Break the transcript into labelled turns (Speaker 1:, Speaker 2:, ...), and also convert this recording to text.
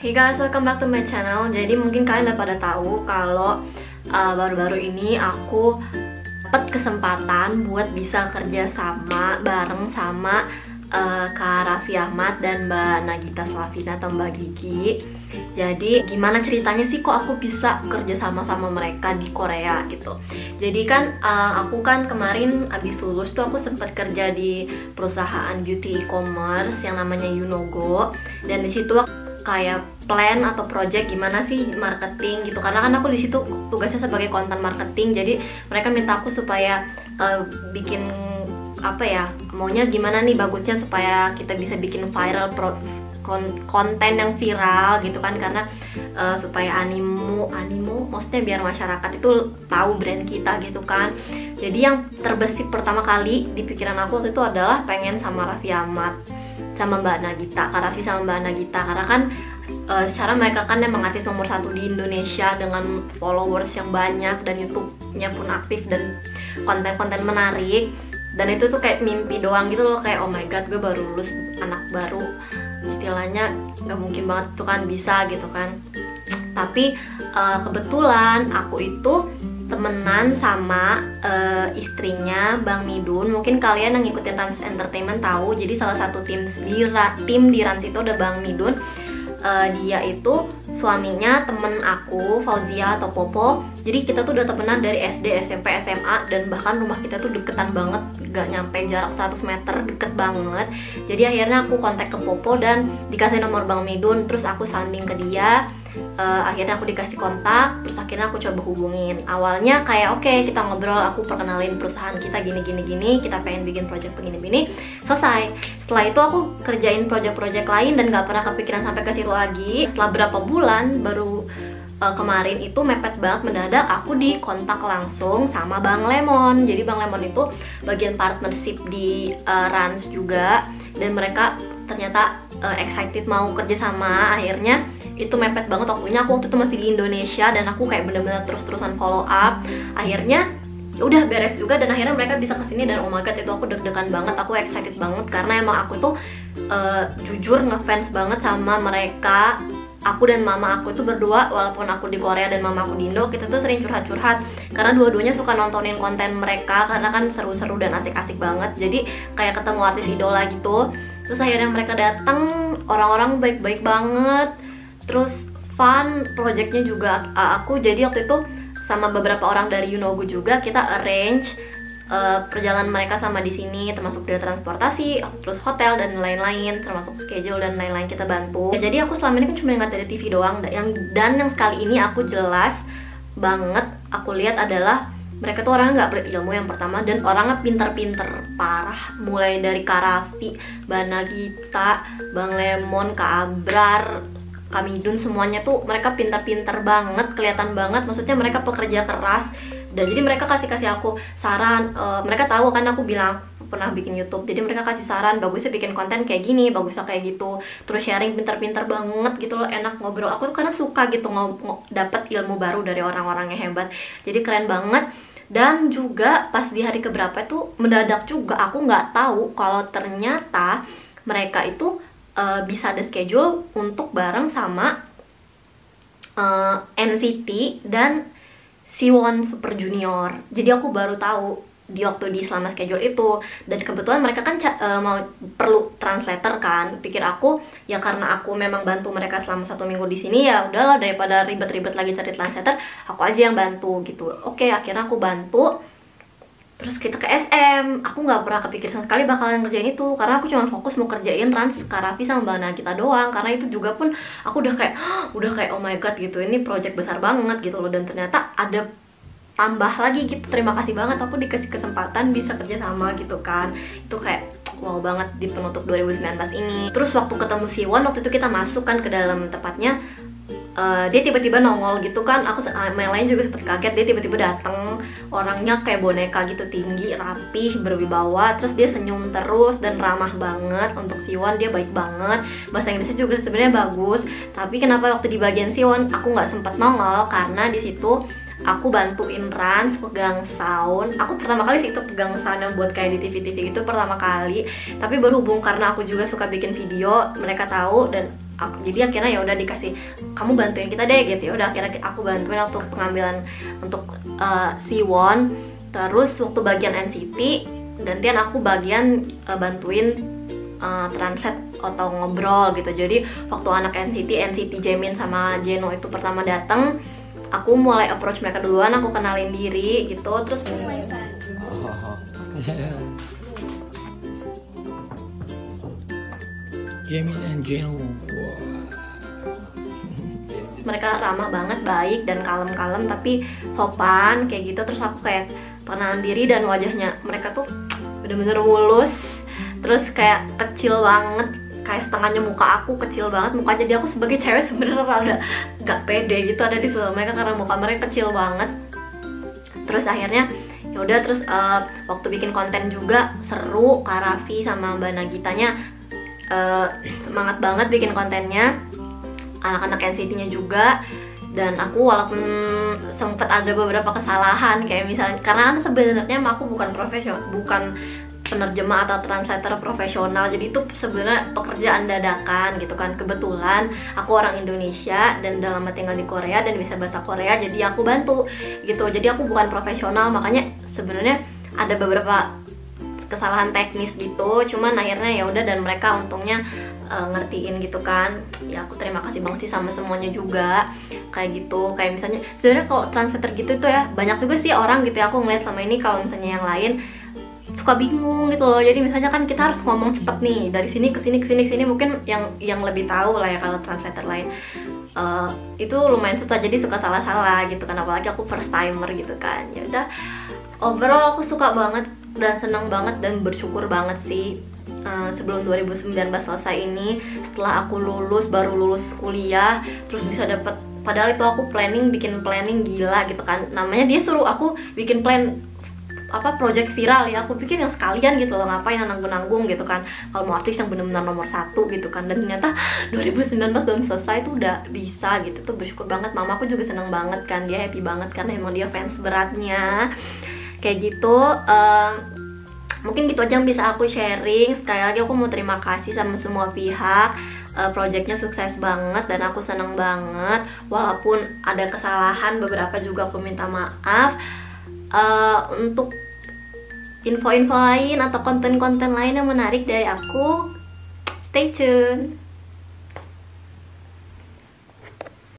Speaker 1: Hey guys, welcome back to my channel. Jadi mungkin kalian udah pada tahu kalau uh, baru-baru ini aku dapat kesempatan buat bisa kerja sama bareng sama uh, Kak Raffi Ahmad dan Mbak Nagita Slavina atau Mbak Gigi. Jadi gimana ceritanya sih kok aku bisa kerja sama sama mereka di Korea gitu. Jadi kan uh, aku kan kemarin abis lulus tuh aku sempat kerja di perusahaan beauty e-commerce yang namanya Yunogo dan di situ aku kayak plan atau project gimana sih marketing gitu. Karena kan aku di situ tugasnya sebagai konten marketing jadi mereka minta aku supaya uh, bikin apa ya maunya gimana nih bagusnya supaya kita bisa bikin viral pro, konten yang viral gitu kan. Karena uh, supaya animo animo maksudnya biar masyarakat itu tahu brand kita gitu kan. Jadi yang terbesit pertama kali di pikiran aku waktu itu adalah pengen sama Raffi Ahmad sama Mbak Nagita, Raffi sama Mbak Nagita. Karena kan uh, secara mereka kan emang artis nomor satu di Indonesia dengan followers yang banyak dan YouTube-nya pun aktif dan konten-konten menarik. Dan itu tuh kayak mimpi doang gitu loh kayak oh my god gue baru lulus anak baru. Istilahnya nggak mungkin banget tuh kan bisa gitu kan. Tapi uh, kebetulan aku itu temenan sama uh, istrinya Bang Midun. Mungkin kalian yang ngikutin Rans Entertainment tahu. Jadi salah satu tim di tim di Rans itu ada Bang Midun. Uh, dia itu suaminya temen aku Fauzia atau Popo jadi kita tuh udah temenan dari SD, SMP, SMA dan bahkan rumah kita tuh deketan banget gak nyampe jarak 100 meter deket banget jadi akhirnya aku kontak ke Popo dan dikasih nomor Bang Midun terus aku sanding ke dia uh, akhirnya aku dikasih kontak terus akhirnya aku coba hubungin. Awalnya kayak oke okay, kita ngobrol aku perkenalin perusahaan kita gini gini gini kita pengen bikin project begini begini selesai. Setelah itu aku kerjain project-project lain dan gak pernah kepikiran sampai ke situ lagi. Setelah berapa bulan baru uh, kemarin itu mepet banget mendadak aku dikontak langsung sama Bang Lemon. Jadi Bang Lemon itu bagian partnership di uh, Rans juga. Dan mereka ternyata uh, excited mau kerja sama. Akhirnya itu mepet banget waktunya. Aku waktu itu masih di Indonesia dan aku kayak bener-bener terus-terusan follow up. Akhirnya ya udah beres juga dan akhirnya mereka bisa ke sini dan oh my god itu aku deg-degan banget. Aku excited banget karena emang aku tuh uh, jujur ngefans banget sama mereka. Aku dan mama aku itu berdua walaupun aku di Korea dan mama aku di Indo kita tuh sering curhat-curhat. Karena dua-duanya suka nontonin konten mereka karena kan seru-seru dan asik-asik banget. Jadi kayak ketemu artis idola gitu terus akhirnya mereka datang orang-orang baik-baik banget terus fun projectnya juga aku jadi waktu itu sama beberapa orang dari Yunogo juga kita arrange uh, perjalanan mereka sama di sini termasuk dari transportasi, terus hotel dan lain-lain, termasuk schedule dan lain-lain kita bantu. Ya, jadi aku selama ini kan cuma ngeliat dari TV doang yang dan yang sekali ini aku jelas banget aku lihat adalah mereka tuh orangnya nggak berilmu yang pertama dan orangnya pinter-pinter parah. Mulai dari Karafi, Bana Gita, Bang Lemon, Kak Abrar, Kamidun semuanya tuh mereka pinter-pinter banget kelihatan banget. Maksudnya mereka pekerja keras. Dan jadi mereka kasih kasih aku saran. Uh, mereka tahu kan aku bilang pernah bikin YouTube. Jadi mereka kasih saran bagusnya bikin konten kayak gini bagusnya kayak gitu. Terus sharing pinter-pinter banget gitu loh enak ngobrol. Aku tuh karena suka gitu ngob dapat ilmu baru dari orang-orang yang hebat. Jadi keren banget dan juga pas di hari keberapa itu mendadak juga aku nggak tahu kalau ternyata mereka itu uh, bisa ada schedule untuk bareng sama uh, eh, NCT dan Siwon Super Junior. Jadi aku baru tahu di waktu di selama schedule itu. Dan kebetulan mereka kan uh, mau perlu translator kan. Pikir aku ya karena aku memang bantu mereka selama satu minggu di sini ya udahlah daripada ribet-ribet lagi cari translator aku aja yang bantu gitu. Oke akhirnya aku bantu. Terus kita ke SM aku nggak pernah kepikir sama sekali bakalan ngerjain itu. Karena aku cuma fokus mau kerjain Rans Karafi sama Mbak kita doang. Karena itu juga pun aku udah kayak udah kayak oh my god gitu ini project besar banget gitu loh. Dan ternyata ada tambah lagi gitu terima kasih banget aku dikasih kesempatan bisa kerja sama gitu kan. Itu kayak wow banget di penutup 2019 ini. Terus waktu ketemu Siwon waktu itu kita masuk kan ke dalam tepatnya uh, dia tiba-tiba nongol gitu kan. Aku main lain juga sempat kaget dia tiba-tiba datang orangnya kayak boneka gitu tinggi rapih berwibawa. Terus dia senyum terus dan ramah banget untuk Siwon dia baik banget. Bahasa Inggrisnya juga sebenarnya bagus. Tapi kenapa waktu di bagian Siwon aku nggak sempat nongol? Karena di situ aku bantuin Rans pegang sound. Aku pertama kali sih itu pegang sound yang buat kayak di TV-TV itu pertama kali. Tapi berhubung karena aku juga suka bikin video mereka tahu dan aku, jadi akhirnya ya udah dikasih kamu bantuin kita deh gitu. Ya udah akhirnya aku bantuin untuk pengambilan untuk uh, Siwon terus waktu bagian NCT gantian aku bagian uh, bantuin uh, translate atau ngobrol gitu. Jadi waktu anak NCT NCT Jamin sama Jeno itu pertama datang aku mulai approach mereka duluan aku kenalin diri gitu terus
Speaker 2: Jamin and Jeno
Speaker 1: mereka ramah banget baik dan kalem-kalem tapi sopan kayak gitu. Terus aku kayak perkenalan diri dan wajahnya mereka tuh bener-bener mulus terus kayak kecil banget kayak setengahnya muka aku kecil banget muka jadi aku sebagai cewek sebenarnya rada gak pede gitu ada di sebelah mereka karena muka mereka kecil banget. Terus akhirnya ya udah terus uh, waktu bikin konten juga seru Kak sama Mbak Nagitanya uh, semangat banget bikin kontennya anak-anak NCT-nya juga dan aku walaupun sempat ada beberapa kesalahan kayak misalnya karena kan sebenarnya aku bukan profesional bukan penerjemah atau translator profesional. Jadi itu sebenarnya pekerjaan dadakan gitu kan. Kebetulan aku orang Indonesia dan dalam tinggal di Korea dan bisa bahasa Korea jadi aku bantu gitu. Jadi aku bukan profesional makanya sebenarnya ada beberapa kesalahan teknis gitu. Cuman akhirnya ya udah dan mereka untungnya uh, ngertiin gitu kan. Ya aku terima kasih banget sih sama semuanya juga kayak gitu. Kayak misalnya sebenarnya kalau translator gitu itu ya banyak juga sih orang gitu ya aku ngeliat sama ini kalau misalnya yang lain suka bingung gitu loh. Jadi misalnya kan kita harus ngomong cepet nih dari sini ke sini ke sini ke sini mungkin yang yang lebih tahu lah ya kalau translator lain. Uh, itu lumayan susah jadi suka salah-salah gitu kan apalagi aku first timer gitu kan. Ya udah overall aku suka banget dan senang banget dan bersyukur banget sih uh, sebelum 2019 selesai ini. Setelah aku lulus baru lulus kuliah terus bisa dapet padahal itu aku planning bikin planning gila gitu kan. Namanya dia suruh aku bikin plan apa project viral ya. Aku pikir yang sekalian gitu loh ngapain nanggung-nanggung gitu kan. Kalau mau artis yang benar-benar nomor satu gitu kan. Dan ternyata 2019 belum selesai tuh udah bisa gitu. Tuh bersyukur banget mama aku juga seneng banget kan. Dia happy banget karena emang dia fans beratnya. Kayak gitu um, mungkin gitu aja yang bisa aku sharing. Sekali lagi aku mau terima kasih sama semua pihak. Uh, projectnya sukses banget dan aku seneng banget. Walaupun ada kesalahan beberapa juga aku minta maaf uh, untuk info-info lain atau konten-konten lain yang menarik dari aku stay tune